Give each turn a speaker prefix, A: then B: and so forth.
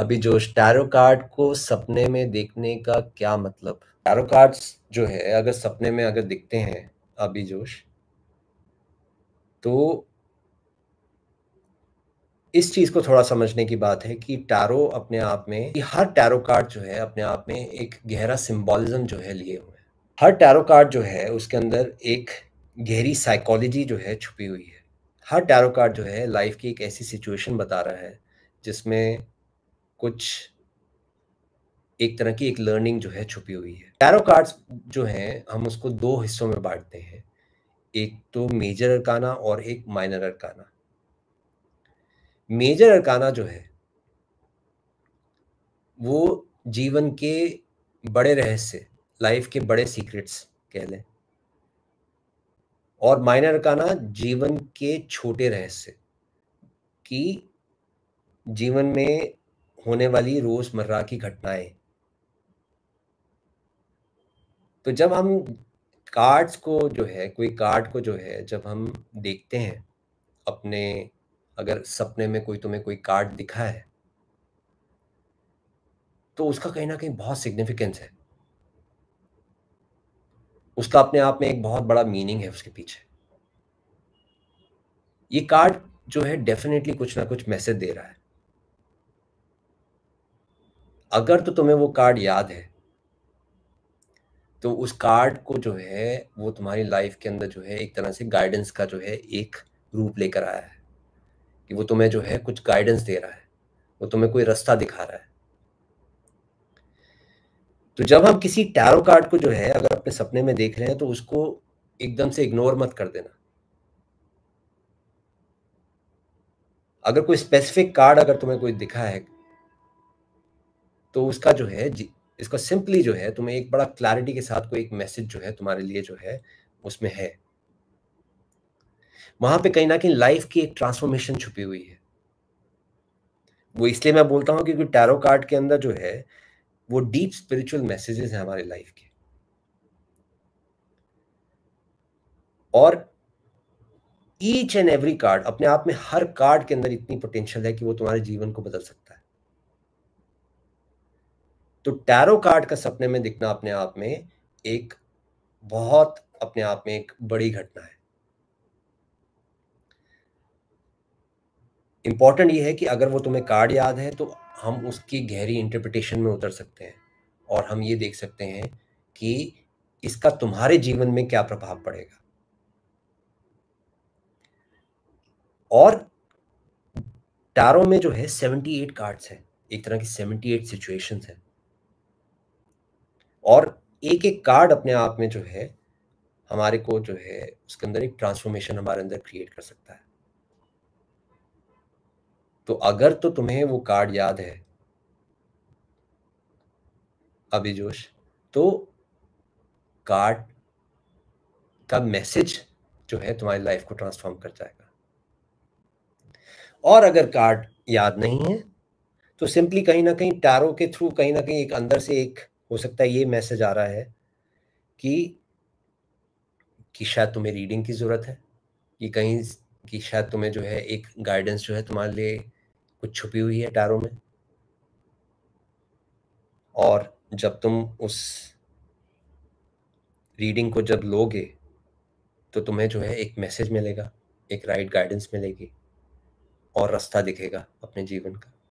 A: अभी जो tarot card को सपने में देखने का क्या मतलब? टैरो कार्ड्स जो है, अगर सपने में अगर दिखते हैं अभी जोश तो इस चीज़ को थोड़ा समझने की बात है कि टैरो अपने आप में हर टैरो कार्ड जो है अपने आप में एक गहरा सिंबॉलिज्म जो है लिए हुए हर टैरो कार्ड जो है, उसके अंदर एक गहरी साइकोलॉजी जो है छुपी हुई है। हर टैरो कार्ड जो है लाइफ की एक ऐसी सिचुएशन बता रहा है, जिसमें कुछ एक तरह की एक लर्निंग जो है छुपी हुई है। टैरो कार्ड्स जो हैं, हम उसको दो हिस्सों में बांटते हैं। एक तो मेजर अरकाना और एक माइनर अरकाना मेजर अरकाना जो है, वो जीवन के बड़े रहस्य लाइफ के बड़े सीक्रेट्स कह लें। और माइनर अरकाना जीवन के छोटे रहस्य, कि जीवन में होने वाली रोज़मर्रा की घटनाएँ। तो जब हम कार्ड्स को जो है, कोई कार्ड को जो है, जब हम देखते हैं, अपने, अगर सपने में कोई तुम्हें कोई कार्ड दिखा है तो उसका कहीं ना कहीं बहुत सिग्निफिकेंस है। उसका अपने आप में एक बहुत बड़ा मीनिंग है उसके पीछे। ये कार्ड जो है डेफिनेटली कुछ ना कुछ मैसेज दे रहा है। अगर तो तुम्हें वो कार्ड याद है तो उस कार्ड को जो है, वो तुम्हारी लाइफ के अंदर जो है, एक तरह से गाइडेंस का जो है, एक रूप लेकर आया है कि वो तुम्हें जो है कुछ गाइडेंस दे रहा है, वो तुम्हें कोई रास्ता दिखा रहा है। तो जब हम किसी टैरो कार्ड को जो है, अगर अपने सपने में देख रहे हैं तो उसको एकदम से इग्नोर मत कर देना। अगर कोई स्पेसिफिक कार्ड अगर तुम्हें कोई दिखा है तो उसका जो है इसका सिंपली जो है, तुम्हें एक बड़ा क्लैरिटी के साथ कोई एक मैसेज जो है तुम्हारे लिए जो है, उसमें है। वहाँ पे कहीं ना कहीं लाइफ की एक ट्रांसफॉर्मेशन छुपी हुई है। वो इसलिए मैं बोलता हूँ क्योंकि टैरो कार्ड के अंदर जो है, वो डीप स्पिरिचुअल मैसेजेस हैं हमारे लाइफ के। और ईच एंड एवरी कार्ड अपने आप में हर कार्ड के अंदर इतनी पोटेंशियल है कि वो तुम्हारे जीवन को बदल सकता है। तो टैरो कार्ड का सपने में दिखना अपने आप में एक बहुत अपने आप में एक बड़ी घटना है। इंपॉर्टेंट ये है कि अगर वो तुम्हें कार्ड याद है तो हम उसकी गहरी इंटरप्रिटेशन में उतर सकते हैं और हम ये देख सकते हैं कि इसका तुम्हारे जीवन में क्या प्रभाव पड़ेगा। और टारो में जो है 78 कार्ड्स हैं, एक तरह की 78 सिचुएशंस हैं। और एक एक कार्ड अपने आप में जो है, हमारे को जो है, उसके अंदर एक ट्रांसफॉर्मेशन हमारे अंदर क्रिएट कर सकता है। तो अगर तो तुम्हें वो कार्ड याद है अभी जोश तो कार्ड का मैसेज जो है तुम्हारी लाइफ को ट्रांसफॉर्म कर जाएगा। और अगर कार्ड याद नहीं है तो सिंपली कहीं ना कहीं टैरो के थ्रू कहीं ना कहीं एक अंदर से एक हो सकता है ये मैसेज आ रहा है कि कि शायद तुम्हें रीडिंग की ज़रूरत है, कि कहीं कि शायद तुम्हें जो है एक गाइडेंस जो है तुम्हारे लिए कुछ छुपी हुई है टारों में। और जब तुम उस रीडिंग को जब लोगे तो तुम्हें जो है एक मैसेज मिलेगा, एक राइट गाइडेंस मिलेगी और रास्ता दिखेगा अपने जीवन का।